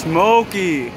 Smoky.